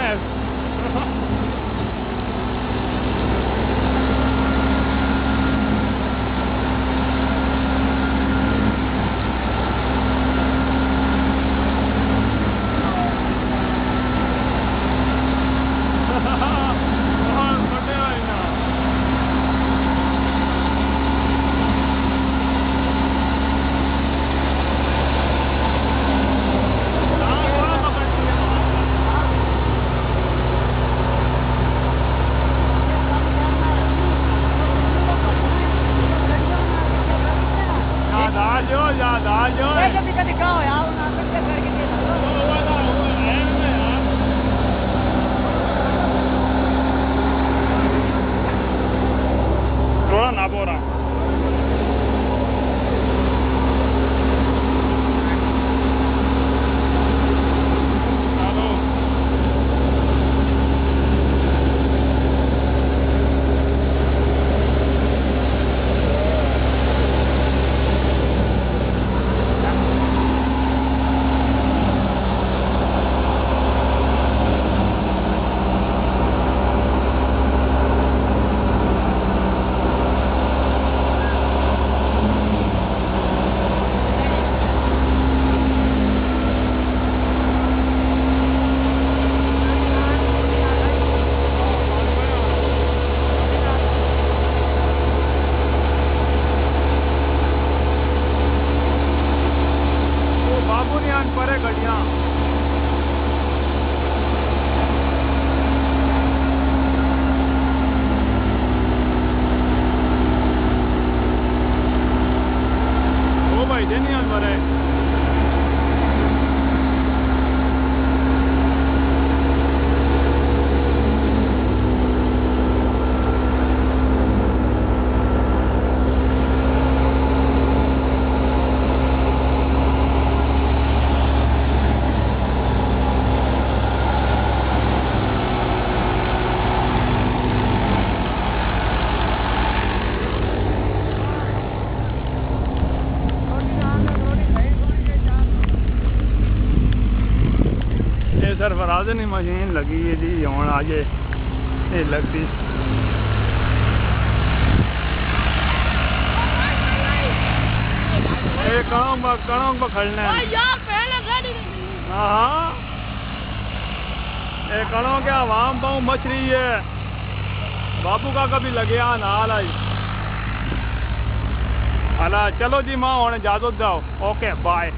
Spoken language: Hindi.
business. कभी कभी कहा हो यार Ovaj Denny Alvarez. सरफराज ने मशीन लगी है जी हूँ आज ये लगती। कणों ब कणों है। यार हाँ हाँ। ये कणों के आवाम पाऊँ मच रही है। बाबू का कभी लगे नाल आई अला चलो जी माँ हूँ इजाज़त दो ओके बाय।